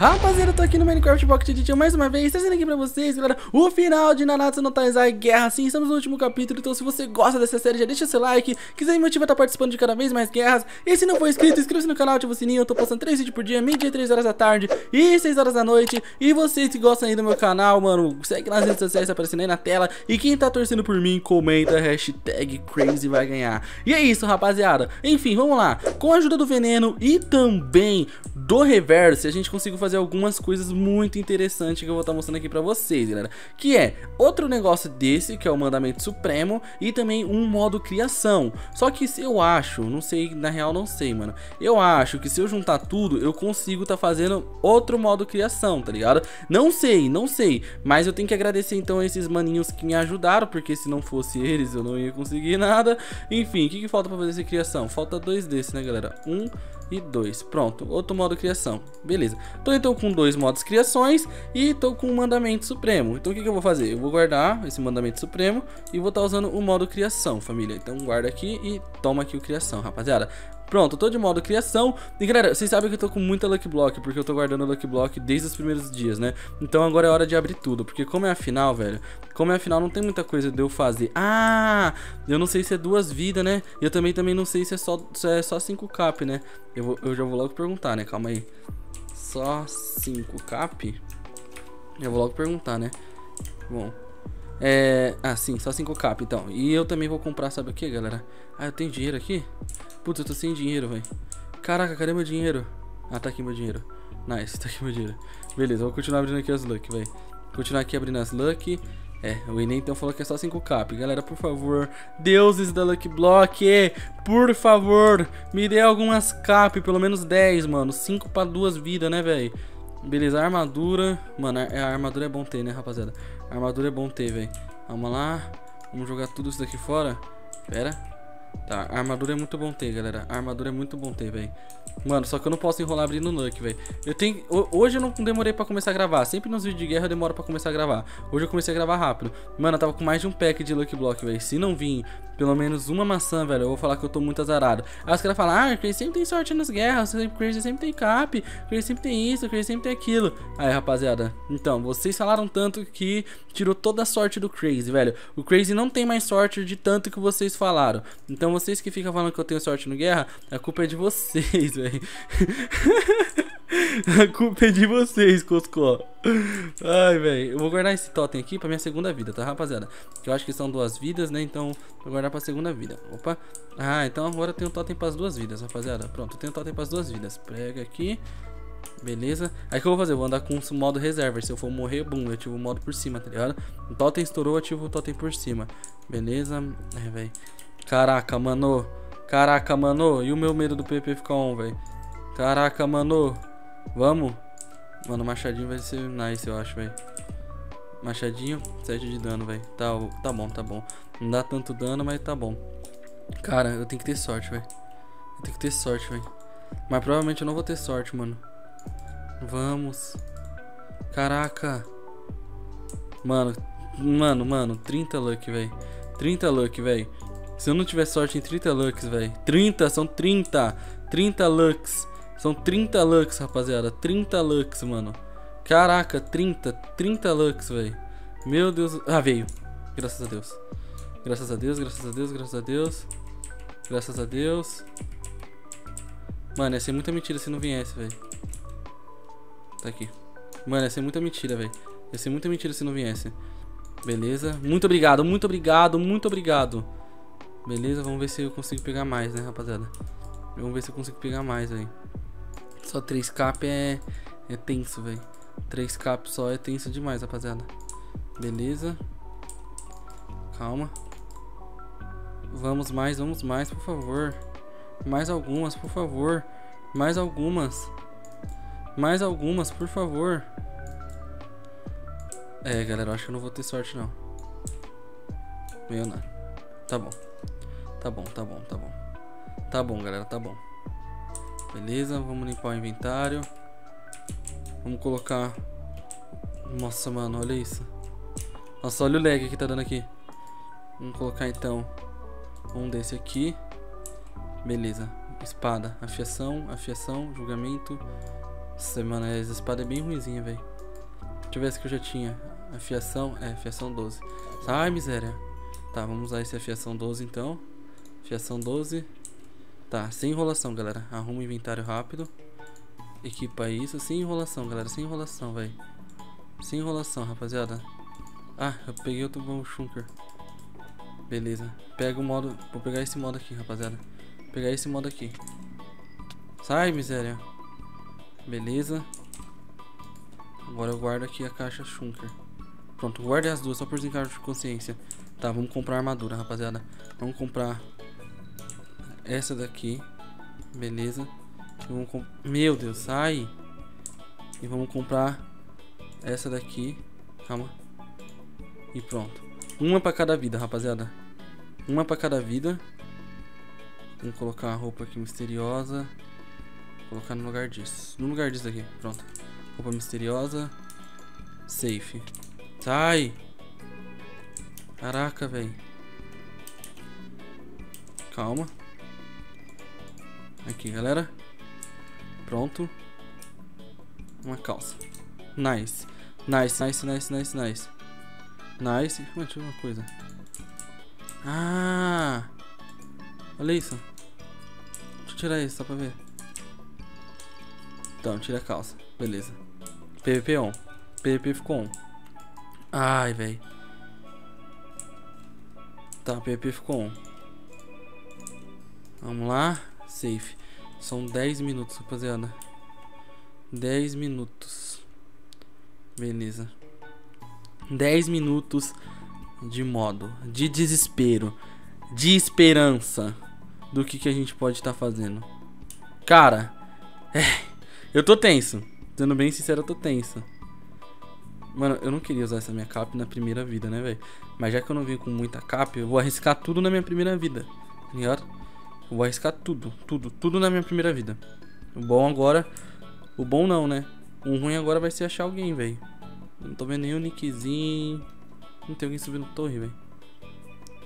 Rapaziada, eu tô aqui no Minecraft Pocket Edition mais uma vez, trazendo aqui pra vocês, galera, o final de Nanatsu no Taizai Guerra. Sim, estamos no último capítulo, então se você gosta dessa série, já deixa seu like, quiser me motivar a estar participando de cada vez mais guerras. E se não for inscrito, inscreva-se no canal, ativa o sininho, eu tô postando 3 vídeos por dia, meio-dia, 3 horas da tarde e 6 horas da noite. E vocês que gostam aí do meu canal, mano, segue nas redes sociais tá aparecendo aí na tela. E quem tá torcendo por mim, comenta, hashtag Crazy vai ganhar. E é isso, rapaziada. Enfim, vamos lá. Com a ajuda do veneno e também do reverso, a gente conseguiu fazer algumas coisas muito interessante que eu vou estar tá mostrando aqui pra vocês, galera. Que é outro negócio desse, que é o Mandamento Supremo, e também um modo criação. Só que se eu acho, não sei, na real não sei, mano. Eu acho que se eu juntar tudo, eu consigo tá fazendo outro modo criação, tá ligado? Não sei, não sei. Mas eu tenho que agradecer então esses maninhos que me ajudaram, porque se não fosse eles eu não ia conseguir nada. Enfim, o que, que falta pra fazer essa criação? Falta dois desses, né, galera? Um e dois. Pronto, outro modo criação. Beleza. Tô então com dois modos criações e tô com o mandamento supremo. Então o que, que eu vou fazer? Eu vou guardar esse mandamento supremo e vou estar tá usando o modo criação, família. Então guarda aqui e toma aqui o criação, rapaziada. Pronto, tô de modo criação. E galera, vocês sabem que eu tô com muita Lucky Block, porque eu tô guardando Lucky Block desde os primeiros dias, né? Então agora é hora de abrir tudo, porque como é a final, velho, como é a final não tem muita coisa de eu fazer. Ah, eu não sei se é duas vidas, né? Eu também também não sei se é só, se é só 5 cap, né? Eu, vou, eu já vou logo perguntar, né? Calma aí. Só 5 cap? Eu vou logo perguntar, né? Bom, é... Ah, sim, só 5 cap, então. E eu também vou comprar, sabe o que, galera? Ah, eu tenho dinheiro aqui? Putz, eu tô sem dinheiro, velho. Caraca, cadê meu dinheiro? Ah, tá aqui meu dinheiro. Nice, tá aqui meu dinheiro. Beleza, vou continuar abrindo aqui as luck, velho. Continuar aqui abrindo as luck. É, o Enem então falou que é só 5 cap. Galera, por favor, deuses da Lucky Block, por favor, me dê algumas cap, pelo menos 10, mano. 5 pra duas vidas, né, velho? Beleza, armadura. Mano, a, armadura é bom ter, né, rapaziada? A armadura é bom ter, velho. Vamos lá. Vamos jogar tudo isso daqui fora. Pera. Tá, armadura é muito bom ter, galera. Armadura é muito bom ter, velho. Mano, só que eu não posso enrolar abrindo Nuke, velho. Eu tenho... Hoje eu não demorei pra começar a gravar. Sempre nos vídeos de guerra eu demoro pra começar a gravar. Hoje eu comecei a gravar rápido. Mano, eu tava com mais de um pack de Lucky Block, velho. Se não vir pelo menos uma maçã, velho, eu vou falar que eu tô muito azarado. Aí os caras falam, ah, o Crazy sempre tem sorte nas guerras, o Crazy sempre tem cap, o Crazy sempre tem isso, o Crazy sempre tem aquilo. Aí, rapaziada, então, vocês falaram tanto que tirou toda a sorte do Crazy, velho. O Crazy não tem mais sorte de tanto que vocês falaram. Então, vocês que ficam falando que eu tenho sorte no guerra, a culpa é de vocês, velho. A culpa é de vocês, Cosco. Ai, velho. Eu vou guardar esse totem aqui pra minha segunda vida, tá, rapaziada? Que eu acho que são duas vidas, né? Então, vou guardar pra segunda vida. Opa. Ah, então agora eu tenho totem pras duas vidas, rapaziada. Pronto, eu tenho totem pras duas vidas. Prega aqui. Beleza. Aí que eu vou fazer? Eu vou andar com o modo reserva. Se eu for morrer, bum, eu ativo o modo por cima, tá ligado? O totem estourou, eu ativo o totem por cima. Beleza. É, velho. Caraca, mano. Caraca, mano. E o meu medo do PP ficar on, velho. Caraca, mano. Vamos. Mano, machadinho vai ser nice, eu acho, velho. Machadinho, 7 de dano, velho. Tá, tá bom, tá bom. Não dá tanto dano, mas tá bom. Cara, eu tenho que ter sorte, velho. Eu tenho que ter sorte, velho. Mas provavelmente eu não vou ter sorte, mano. Vamos. Caraca. Mano, mano, mano. 30 luck, velho. 30 luck, velho. Se eu não tiver sorte em 30 lucks, velho. 30, são 30. 30 lucks. São 30 lux, rapaziada. 30 lux, mano. Caraca, 30. 30 lux, velho. Meu Deus. Ah, veio. Graças a Deus. Graças a Deus, graças a Deus, graças a Deus. Graças a Deus. Mano, ia ser muita mentira se não viesse, velho. Tá aqui. Mano, ia ser muita mentira, velho. Ia ser muita mentira se não viesse. Beleza. Muito obrigado, muito obrigado, muito obrigado. Beleza, vamos ver se eu consigo pegar mais, né, rapaziada. Vamos ver se eu consigo pegar mais, velho. Só 3 cap é, é tenso, velho. 3 cap só é tenso demais, rapaziada. Beleza. Calma. Vamos mais, vamos mais, por favor. Mais algumas, por favor. Mais algumas. Mais algumas, por favor. É, galera, acho que eu não vou ter sorte, não. Meu, não. Tá bom. Tá bom, tá bom, tá bom. Tá bom, galera, tá bom. Beleza, vamos limpar o inventário. Vamos colocar... Nossa, mano, olha isso. Nossa, olha o lag que tá dando aqui. Vamos colocar, então, um desse aqui. Beleza. Espada, afiação, afiação, julgamento, Nossa, mano, essa espada é bem ruimzinha, velho. Deixa eu ver se que eu já tinha. Afiação, é, afiação 12. Ai, miséria. Tá, vamos usar esse afiação 12 então. Afiação 12. Tá, sem enrolação, galera. Arruma o inventário rápido. Equipa isso. Sem enrolação, galera. Sem enrolação, velho. Sem enrolação, rapaziada. Ah, eu peguei outro bom Shunker. Beleza. Pega o modo. Vou pegar esse modo aqui, rapaziada. Vou pegar esse modo aqui. Sai, miséria. Beleza. Agora eu guardo aqui a caixa Shunker. Pronto, guarde as duas só por desencargo de consciência. Tá, vamos comprar armadura, rapaziada. Vamos comprar essa daqui. Beleza. Vamos. Meu Deus, sai. E vamos comprar essa daqui. Calma. E pronto. Uma pra cada vida, rapaziada. Uma pra cada vida. Vamos colocar a roupa aqui misteriosa. Vou colocar no lugar disso. No lugar disso aqui. Pronto. Roupa misteriosa. Safe. Sai! Caraca, velho. Calma. Aqui, galera. Pronto. Uma calça. Nice. Nice, nice, nice, nice, nice. Nice. Deixa eu ver uma coisa. Ah! Olha isso. Deixa eu tirar isso só pra ver. Então, tira a calça. Beleza. PVP on. PVP ficou on. Ai, velho. Tá, PVP ficou on. Vamos lá. Safe. São 10 minutos, rapaziada. 10 minutos. Beleza. 10 minutos de modo. De desespero. De esperança. Do que, que a gente pode estar tá fazendo. Cara. É, eu tô tenso. Sendo bem sincero, eu tô tenso. Mano, eu não queria usar essa minha cap na primeira vida, né, velho? Mas já que eu não vim com muita cap, eu vou arriscar tudo na minha primeira vida. Tá? Eu vou arriscar tudo, tudo, tudo na minha primeira vida. O bom agora. O bom não, né? O ruim agora vai ser achar alguém, velho. Não tô vendo nenhum nickzinho. Não tem alguém subindo torre, velho.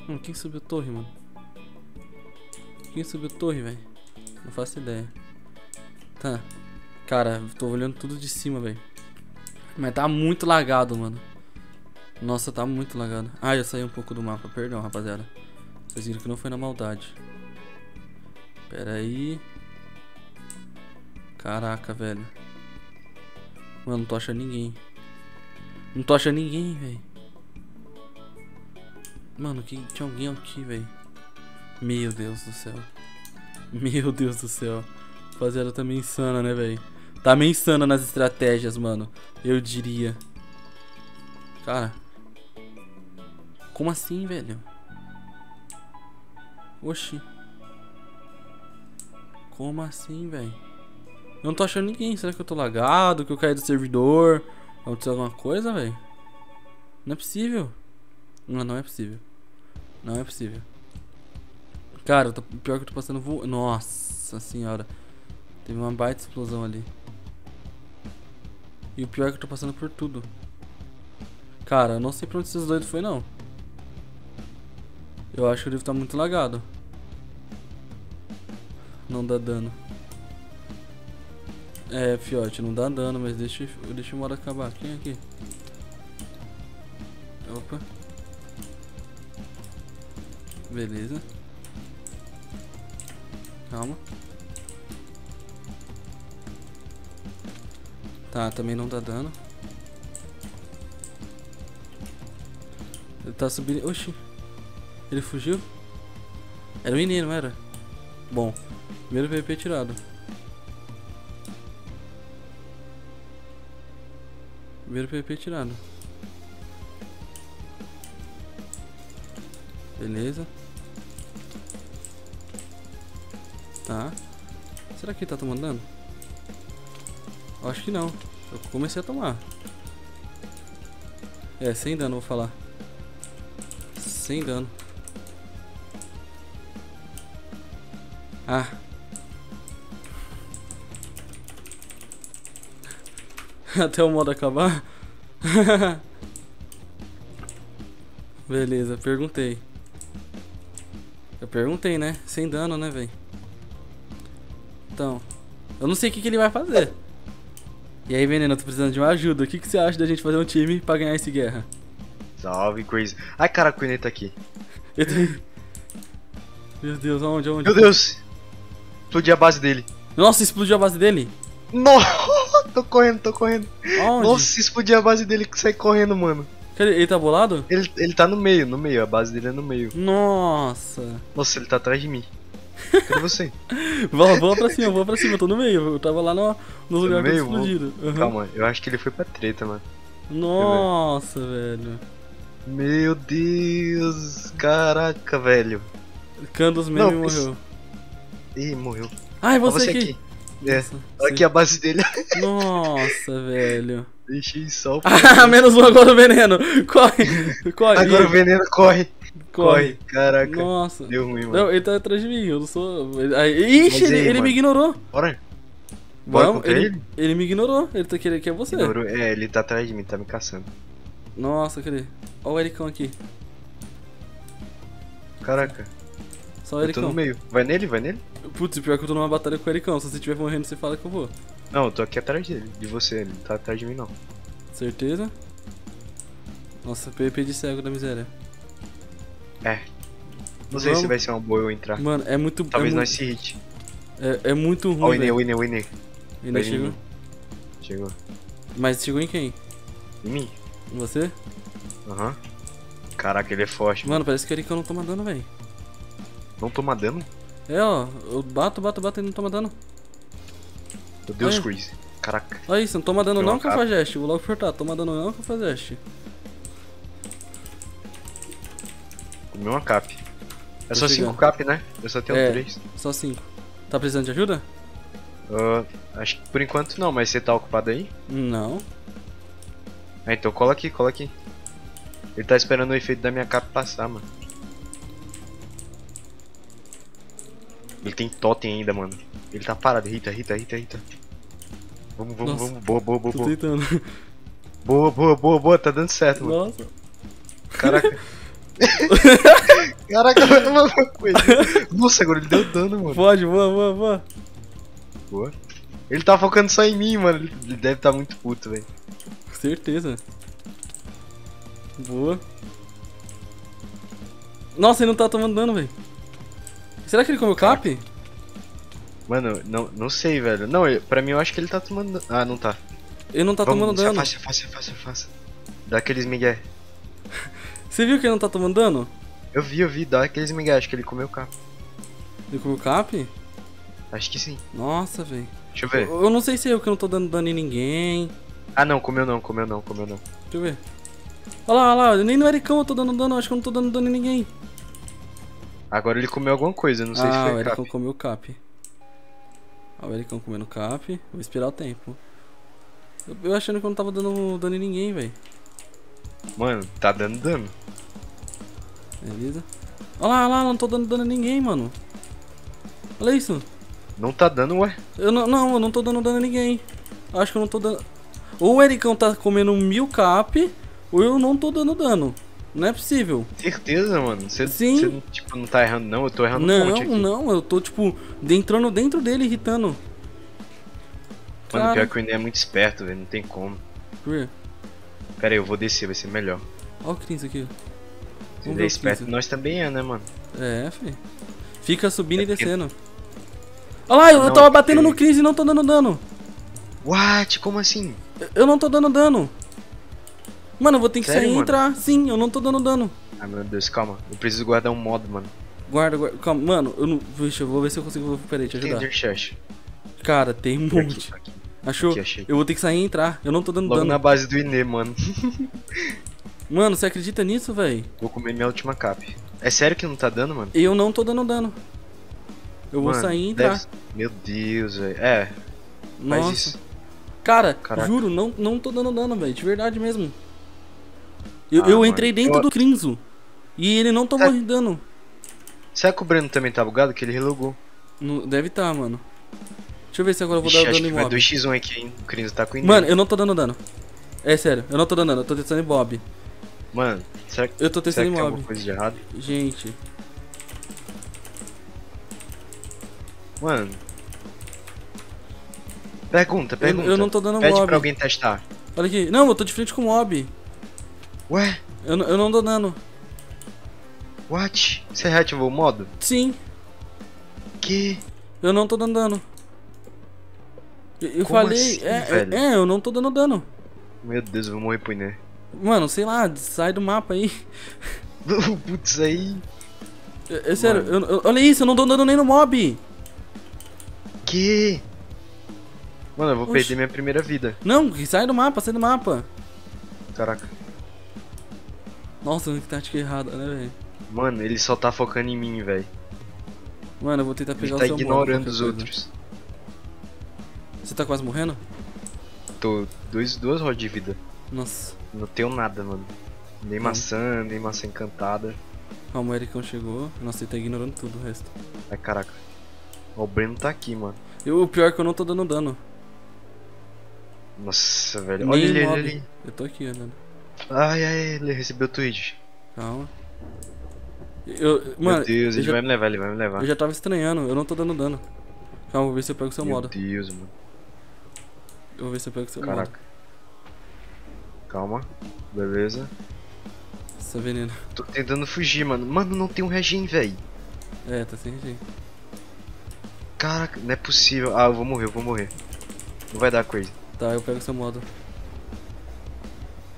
Mano, quem subiu torre, mano? Quem subiu torre, velho? Não faço ideia. Tá. Cara, tô olhando tudo de cima, velho. Mas tá muito lagado, mano. Nossa, tá muito lagado. Ah, eu saí um pouco do mapa. Perdão, rapaziada. Vocês viram que não foi na maldade. Pera aí. Caraca, velho. Mano, não tô achando ninguém. Não tô achando ninguém, velho. Mano, que tinha alguém aqui, velho. Meu Deus do céu. Meu Deus do céu. Rapaziada, tá meio insana, né, velho? Tá meio insana nas estratégias, mano. Eu diria. Cara. Como assim, velho? Oxi. Como assim, velho? Eu não tô achando ninguém. Será que eu tô lagado? Que eu caí do servidor? Aconteceu alguma coisa, velho? Não é possível. Não, não é possível. Não é possível. Cara, tô, pior que eu tô passando vo... Nossa senhora. Teve uma baita explosão ali. E o pior é que eu tô passando por tudo. Cara, eu não sei pra onde esses doidos foi não. Eu acho que o livro tá muito lagado. Não dá dano. É, fiote, não dá dano, mas deixa, deixa o modo acabar. Quem é aqui? Opa. Beleza. Calma. Tá, também não dá dano. Ele tá subindo. Oxi. Ele fugiu? Era o menino, era? Bom, primeiro PVP tirado. Primeiro PVP tirado. Beleza. Tá. Será que ele tá tomando dano? Acho que não. Eu comecei a tomar. É, sem dano, vou falar. Sem dano. Ah. Até o modo acabar? Beleza, perguntei. Eu perguntei, né? Sem dano, né, velho? Então, eu não sei o que, que ele vai fazer. E aí, Veneno, tô precisando de uma ajuda. O que, que você acha da gente fazer um time pra ganhar esse guerra? Salve, Crazy. Ai, caraca, o Inê tá aqui. Eu tenho... Meu Deus, aonde, aonde? Meu Deus! Explodi a base dele. Nossa, explodiu a base dele? Nossa, tô correndo, tô correndo. Aonde? Nossa, explodiu a base dele que sai correndo, mano. Ele tá bolado? Ele, ele tá no meio, no meio, a base dele é no meio. Nossa. Nossa, ele tá atrás de mim. Cadê você? Vamos, vamos pra cima, vamos pra cima, eu tô no meio. Eu tava lá no, no lugar que meio? explodiram. Uhum. Calma, eu acho que ele foi pra treta, mano. Nossa, velho. Meu Deus, caraca, velho. Candos mesmo mas- morreu. Ih, morreu. Ai, você, você aqui. aqui. É, Nossa, olha aqui a base dele. Nossa, velho. Deixei só o... Ah, menos um agora o veneno. Corre, corre. Agora o veneno corre. corre. Corre, caraca. Nossa. Deu ruim, mano. Não, ele tá atrás de mim, eu não sou. ixi, Mas ele, aí, ele me ignorou. Bora. Bora ele, ele? ele me ignorou. Ele tá querendo que é você. Ignorou. É, ele tá atrás de mim, tá me caçando. Nossa, cadê? Olha o Ericão aqui. Caraca, Só o eu tô no Ericão. meio. Vai nele, vai nele? Putz, pior que eu tô numa batalha com o Ericão. Se você estiver morrendo, você fala que eu vou. Não, eu tô aqui atrás dele, de você. Ele tá atrás de mim, não. Certeza? Nossa, PvP de cego da miséria. É. Não sei Vamos. se vai ser uma boa eu entrar. Mano, é muito. Talvez é, nós muito, se hit. é, é muito Ó, o ruim. Inê, velho. o Inê, o Inê. Chegou. Chegou. Mas chegou em quem? Em mim? Em você? Aham. Caraca, ele é forte, mano. Mano, parece que o Ericão não toma dano, velho. Não toma dano? É, ó. Eu bato, bato, bato e não toma dano. Meu Deus, Olha. Chris. Caraca. Olha isso, não toma dano Deu não. Cafajeste. Vou logo perguntar, toma dano não, Cafajeste. Comi uma cap. É Tô só chegando. 5 cap, né? Eu só tenho É. 3. Só 5. Tá precisando de ajuda? acho que por enquanto não, mas você tá ocupado aí? Não. Ah, então cola aqui, cola aqui. Ele tá esperando o efeito da minha capa passar, mano. Ele tem totem ainda, mano. Ele tá parado. Rita, Rita, Rita, Rita. Vamos, vamos, Nossa. vamos. Boa, boa, boa, Tô boa. tentando. Boa, boa, boa, boa. Tá dando certo, mano. Nossa. Caraca. Caraca, mano. coisa. Nossa, agora ele deu dano, mano. Pode, boa, boa, boa. Boa. Ele tá focando só em mim, mano. Ele deve tá muito puto, velho. Com certeza. Boa. Nossa, ele não tá tomando dano, velho. Será que ele comeu cap? Mano, não, não sei, velho. Não, eu- pra mim eu acho que ele tá tomando. Ah, não tá. Ele não tá Vamos, tomando dano. Afasta, afasta, afasta, afasta. Dá aqueles migué. Você viu que ele não tá tomando dano? Eu vi, eu vi. Dá aqueles migué. Acho que ele comeu capa. Ele comeu cap? Acho que sim. Nossa, velho. Deixa eu ver. Eu, eu não sei se é eu que não tô dando dano em ninguém. Ah, não. Comeu não, comeu não, comeu não. Deixa eu ver. Olha lá, olha lá. Nem no Ericão eu tô dando dano. Acho que eu não tô dando dano em ninguém. Agora ele comeu alguma coisa. Não sei se ah, o foi Ericão cap. comeu cap. Ah, o Ericão comendo cap. Vou esperar o tempo. Eu, eu achando que eu não tava dando dano em ninguém, velho. Mano, tá dando dano. Beleza? Olha lá, olha lá, não tô dando dano a ninguém, mano. Olha isso. Não tá dando, ué. Eu não, não, eu não tô dando dano a ninguém. Acho que eu não tô dando. Ou o Ericão tá comendo mil cap, ou eu não tô dando dano. Não é possível. Certeza, mano. Você, Sim. você, tipo, não tá errando, não. Eu tô errando um monte aqui. Não, não, eu tô tipo entrando dentro dele irritando. Mano, Cara. pior que o Inê é muito esperto, velho. Não tem como. Vê. Pera aí, eu vou descer, vai ser melhor. Olha o Cris aqui. Se Vamos ele é o esperto, nós também é, né, mano? É, fi. Fica subindo É e porque- descendo. Olha lá, eu, eu Não, tava é porque- batendo no Cris e não tô dando dano. What? Como assim? Eu- Eu não tô dando dano. Mano, eu vou ter que Sério, sair e mano? entrar. Sim, eu não tô dando dano. Ai, meu Deus, calma. Eu preciso guardar um modo, mano. Guarda, guarda. Calma, mano, eu não. Vixe, eu vou ver se eu consigo. Peraí, te ajudar. Chest. Cara, tem um Aqui, monte. aqui. Achou? Aqui. Eu vou ter que sair e entrar. Eu não tô dando Logo dano. na base do Inê, mano. Mano, você acredita nisso, véi? Vou comer minha última cap. É sério que não tá dando, mano? Eu não tô dando dano. Eu vou Mano, sair e entrar. deve- Meu Deus, velho. É, faz Nossa. isso. Cara, Caraca. juro, não, não tô dando dano, velho. De verdade mesmo. Eu, Ah, eu mano, entrei dentro eu- do Crinzo. E ele não tomou É. dano. Será que o Breno também tá bugado? Que ele relogou. Não- deve tá, mano. Deixa eu ver se agora eu vou Ixi, dar acho dano que em vai mob. 2x1 aqui, hein? O Cris tá com. Mano, eu não tô dando dano. É sério, eu não tô dando dano. Eu tô testando em Bob. Mano, será que, Eu tô testando em alguma coisa de errado? Gente. Mano. Pergunta, pergunta. eu não tô dando Pede mob. pra alguém testar. Olha aqui. Não, eu tô de frente com o mob. Ué, Eu, não- eu não dou dano. what? Você reativou o modo? Sim, Que? eu não tô dando dano. Eu, eu falei. assim, é, é, é, eu não tô dando dano. Meu Deus, eu vou morrer pro Iner. Mano, sei lá, sai do mapa aí. Putz, aí. É, é sério, eu- eu- olha isso, eu não dou dano nem no mob. Que? Mano, eu vou Oxi. perder minha primeira vida. Não, sai do mapa, sai do mapa. Caraca. Nossa, que tática errada, né, velho? Mano, ele só tá focando em mim, velho. Mano, eu vou tentar pegar Ele o tá seu ignorando os outros. Você tá quase morrendo? Tô dois, duas rodas de vida. Nossa, Não tenho nada, mano. Nem maçã, nem maçã encantada. calma, o Ericão chegou. Nossa, ele tá ignorando tudo o resto. Ai, caraca. Ó, o Breno tá aqui, mano. E o pior é que eu não tô dando dano. Nossa, velho. Nem Olha ele, ele ali. Eu tô aqui andando. Ai, ai, ele recebeu o tweet. Calma. Eu, mano, Meu Deus, eu, ele já, vai me levar, ele vai me levar. eu já tava estranhando, eu não tô dando dano. Calma, vou ver se eu pego o seu Meu modo. Deus, mano. Eu vou ver se eu pego o seu modo. Caraca. Calma. Beleza. Essa veneno. Tô tentando fugir, mano. Mano, não tem um regen, velho. É, tá sem jeito. Caraca, não é possível. Ah, eu vou morrer, eu vou morrer. Não vai dar crazy. Tá, eu pego o seu modo.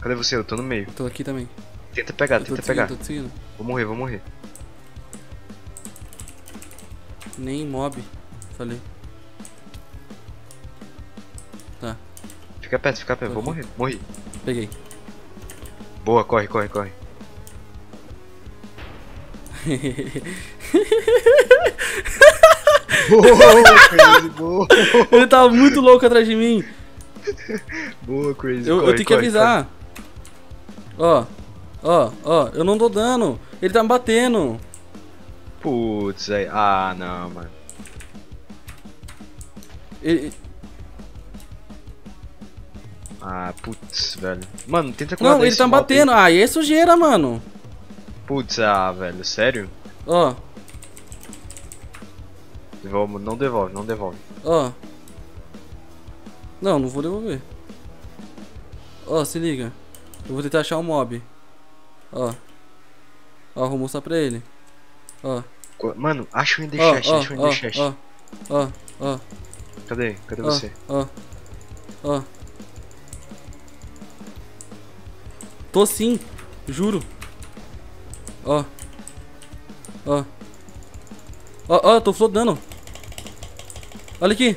Cadê você? Eu tô no meio. Tô aqui também. Tenta pegar, Eu tô tenta te pegar. seguindo, tô te seguindo. Vou morrer, vou morrer. Nem mob. Falei. Tá, Fica perto, fica perto. Vou Ok. morrer. Morri. peguei. Boa, corre, corre, corre. boa, crazy, boa. Ele tava muito louco atrás de mim. Boa, crazy. Eu, eu corre, tenho que corre, avisar. Ó, ó, ó, eu não dou dano. Ele tá me batendo. Putz, aí. Ah, não, mano. Ele- Ah, putz, velho. Mano, tenta Não, ele tá me mob aí. batendo. Ah, e é sujeira, mano. Putz, ah, velho, sério? Ó, Devolve, não devolve, não devolve. ó. Não, não vou devolver. Ó, se liga. Eu vou tentar achar um mob. Ó. Ó, vou mostrar pra ele. Ó. Mano, acha o Ender Ó, Chest, ó, acha o Ender ó, Chest. ó, ó, ó, Cadê? Cadê ó, você? ó, ó. Tô sim, juro. Ó. Ó. Ó, ó, tô flodando. Olha aqui.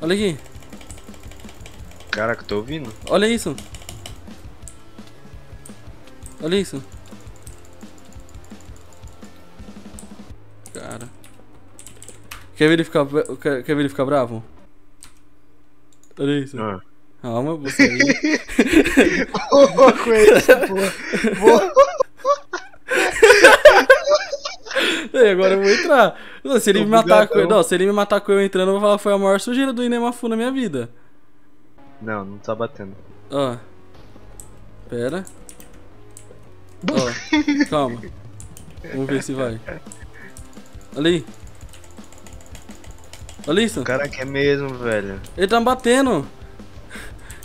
Olha aqui. Caraca, tô ouvindo. Olha isso. Olha isso. Cara. Quer ver ele ficar, quer, quer ver ele ficar bravo? Olha isso. Ah. Calma, você aí. Boa, Crazy, boa. Boa. Ei, agora eu vou entrar. Não, se ele Tô me matar com não, se ele me matar com eu entrando, eu vou falar que foi a maior sujeira do Inemafu na minha vida. Não, não tá batendo. Ó. Pera. Ó. Calma. Vamos ver se vai. Olha aí. Olha isso. Caraca, é mesmo, velho. Ele tá me batendo.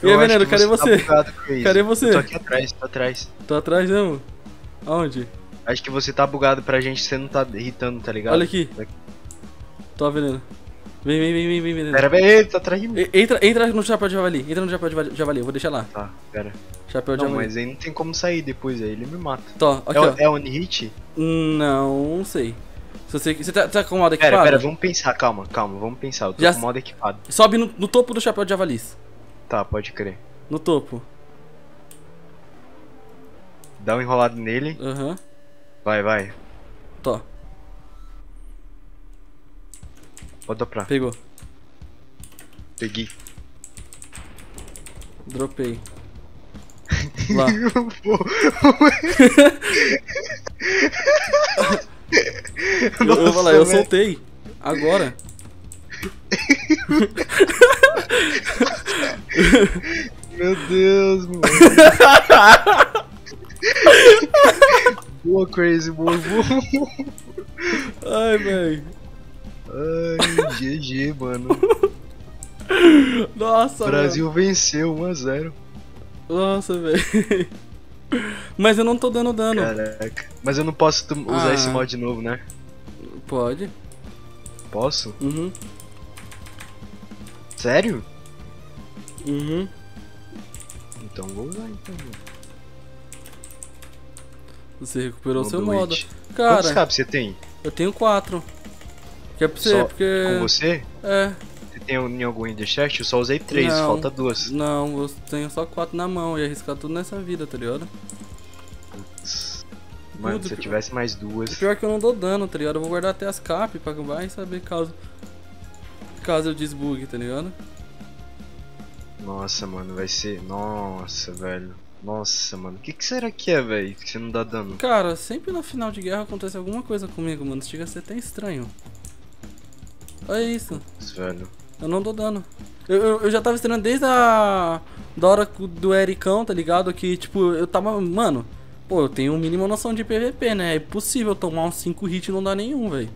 E Eu aí, acho Veneno, cadê Tá você? Crazy. Cadê você? Eu tô aqui atrás, tô atrás. Tô atrás mesmo. Aonde? Acho que você tá bugado pra gente, você não tá irritando, tá ligado? Olha aqui. Tô veneno. Vem, vem, vem, vem, vem. Pera, pera, ele tá. E- Entra, entra no chapéu de javali. Entra no chapéu de javali-. Eu vou deixar lá. Tá, pera. Chapéu de Não, javali. mas aí não tem como sair depois, aí ele me mata. Tô, aqui, é, é one hit? Não, não sei. Se você, você tá, tá com o modo Pera, equipado? pera, vamos pensar, calma, calma, vamos pensar. Eu tô Já com o modo equipado. Sobe no, no topo do chapéu de javalis. Tá, pode crer. No topo. Dá um enrolado nele. Aham. Vai, vai. Tô. Pode dobrar. Pegou. Peguei. Dropei. Lá. eu, eu vou lá, eu Nossa, soltei. Agora. Meu Deus, mano. boa, crazy, boa, boa. Ai, velho. Ai, GG, mano. Nossa, O Brasil venceu 1x0. Nossa, velho. Mas eu não tô dando dano. Caraca. Mas eu não posso usar Ah. esse mod de novo, né? Pode. Posso? Uhum. Sério? Uhum. Então vou usar então. mano. Você recuperou seu Modo modo. It. Quantos Cara, caps você tem? eu tenho quatro. Que é pra você, Só porque. Com você? É. Você tem em algum Interchat? Eu só usei três, Não. falta duas. Não, eu tenho só quatro na mão. Ia arriscar tudo nessa vida, tá ligado? Mano, Tudo se eu tivesse mais duas. pior é que eu não dou dano, tá ligado? Eu vou guardar até as cap pra vai saber caso. Caso eu desbugue, tá ligado? Nossa, mano, vai ser. Nossa, velho. Nossa, mano. O que, que será que é, velho? Que você não dá dano? Cara, sempre no final de guerra acontece alguma coisa comigo, mano. Chega a ser até estranho. Olha isso. Velho. Eu não dou dano. Eu, eu, eu já tava estranhando desde a. Da hora do Ericão, tá ligado? Que, tipo, eu tava. Mano, pô, eu tenho mínimo noção de PVP, né? É impossível tomar uns 5 hits e não dar nenhum, velho.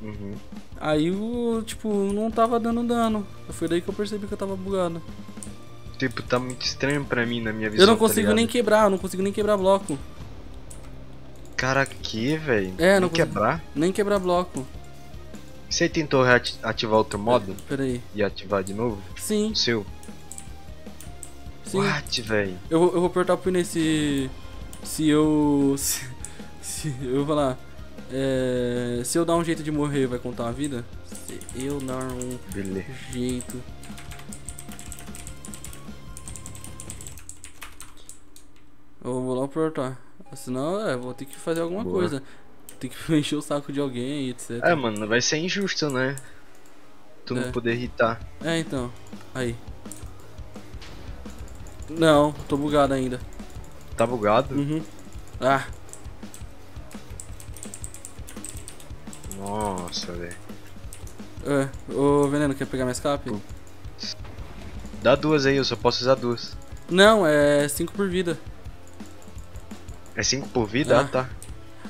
Uhum. Aí eu, tipo, não tava dando dano. Foi daí que eu percebi que eu tava bugado. Tipo, tá muito estranho pra mim na minha visão. Eu não tá consigo ligado? nem quebrar, eu não consigo nem quebrar bloco. Cara, que, velho? É, Nem não quebrar? Nem quebrar bloco. Você tentou ativar outro modo Pera aí. e ativar de novo? Sim, O seu? sim. What, velho? Eu, vou- eu vou perguntar pro Inês se. Se eu. Se, se eu vou falar. É, se eu dar um jeito de morrer, vai contar uma vida? Se eu dar um Beleza. jeito. Eu vou lá perguntar. Senão, é, vou ter que fazer alguma Boa. coisa. Tem que encher o saco de alguém, etc. É, mano, vai ser injusto, né? Tu É. não poder irritar. É, então. Aí. Não, tô bugado ainda. Tá bugado? Uhum. Ah, Nossa, velho. é. Ô, Veneno, quer pegar mais cap? Dá duas aí, eu só posso usar duas. Não, é 5 por vida. É cinco por vida? Ah. Ah, tá.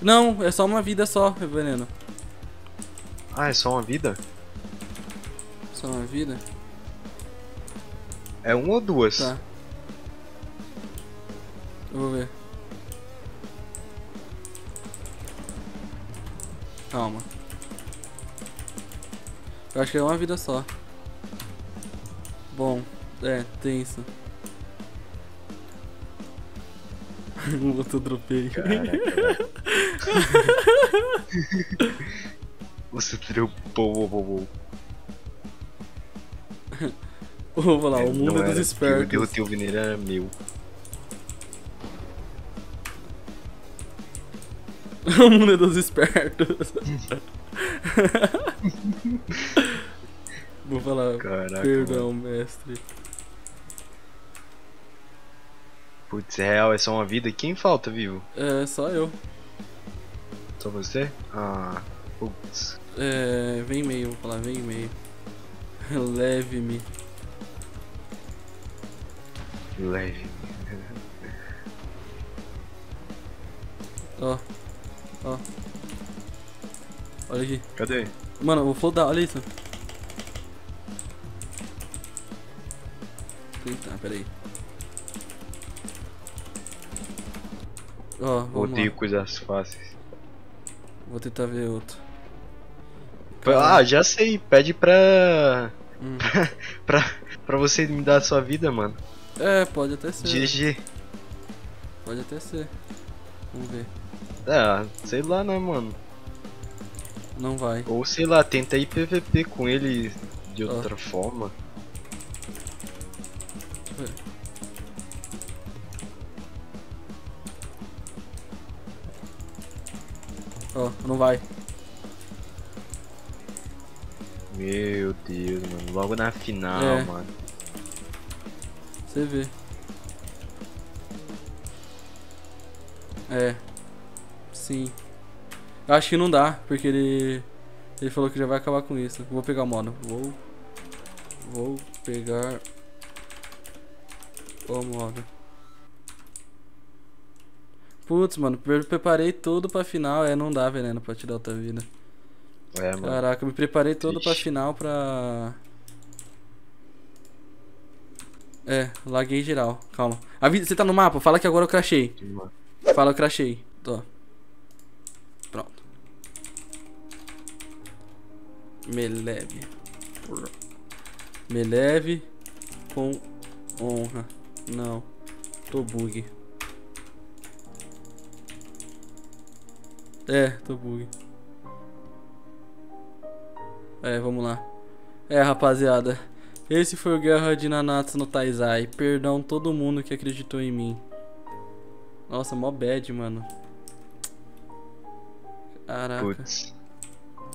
Não, é só uma vida só, Veneno. Ah, é só uma vida? Só uma vida? É uma ou duas? Tá. Eu vou ver. Calma. Eu acho que é uma vida só. Bom, é, tem isso. O outro dropei. Caraca. Você vô. Vou lá, o mundo não é dos espertos. derrotei o Veneiro, era meu. o mundo é dos espertos. Vou falar, Caraca. mano. perdão, mestre. Putz, é real, é só uma vida. Quem falta vivo? É, só eu. Só você? Ah, putz. É, vem e-mail, vou falar, vem e-mail. Leve-me. Leve. Ó, ó. Olha aqui. Cadê? Mano, eu vou flodar, olha isso. Eita, peraí. Ó, vamos Odeio lá. coisas fáceis. Vou tentar ver outro. Ah, já sei. Pede pra. Hum. pra, pra você me dar a sua vida, mano. É, pode até ser. GG. Pode até ser. Vamos ver. Ah, sei lá, né, mano? Não vai. Ou sei lá, tenta ir PVP com ele de outra forma. Ó, não vai. Meu Deus, mano. Logo na final, É. mano. Você vê. É. Sim. Eu acho que não dá, porque ele. Ele falou que já vai acabar com isso. Vou pegar o modo. Vou. Vou pegar. O modo. Putz, mano, pre- preparei tudo pra final. É, não dá veneno pra tirar outra vida. É, mano. Caraca, eu me preparei todo pra final pra. É, laguei geral. Calma. Avisa, você tá no mapa? Fala que agora eu crachei. Fala, eu crachei. Tô. Pronto. Me leve. Me leve com honra. Não. Tô bug. É, tô bug. É, vamos lá. É, rapaziada. Esse foi o Guerra de Nanatsu no Taizai. Perdão todo mundo que acreditou em mim. Nossa, mó bad, mano. Caraca, Putz.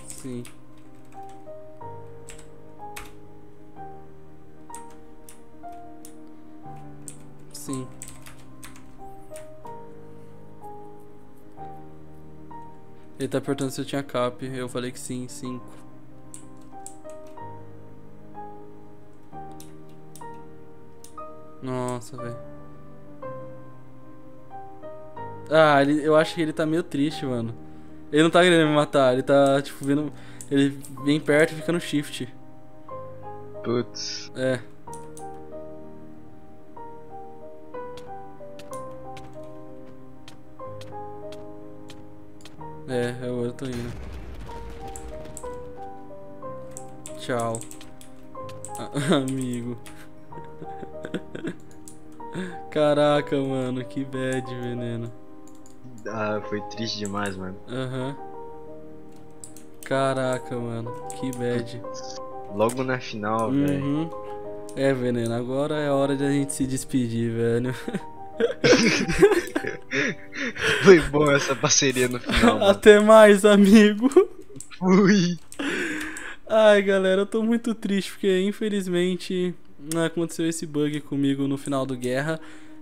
sim. Sim. Ele tá perguntando se eu tinha cap. Eu falei que sim, 5. Nossa, velho. Ah, ele, eu acho que ele tá meio triste, mano. Ele não tá querendo me matar, ele tá, tipo, vendo. Ele vem perto e fica no shift. Putz. É. tô indo. Tchau. Amigo. Caraca, mano, que bad, veneno. Ah, foi triste demais, mano. Aham. Caraca, mano, que bad. Logo na final, velho. Uhum. É, veneno, agora é hora de a gente se despedir, velho. Foi bom essa parceria no final, mano. Até mais, amigo. Fui. Ai, galera, eu tô muito triste porque infelizmente aconteceu esse bug comigo no final do Guerra.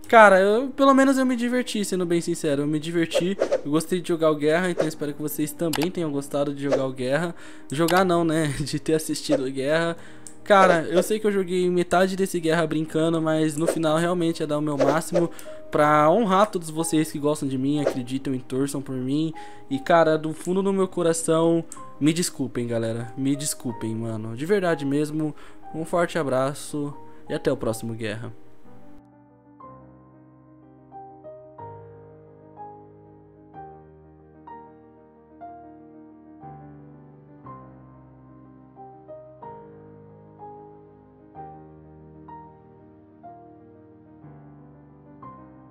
Cara, eu, pelo menos eu me diverti, sendo bem sincero. Eu me diverti, eu gostei de jogar o Guerra, então espero que vocês também tenham gostado de jogar o Guerra. Jogar não, né? De ter assistido o Guerra. Cara, eu sei que eu joguei metade desse Guerra brincando, mas no final realmente ia dar o meu máximo pra honrar todos vocês que gostam de mim, acreditam e torçam por mim. E cara, do fundo do meu coração, me desculpem, galera. Me desculpem, mano. De verdade mesmo. Um forte abraço e até o próximo Guerra.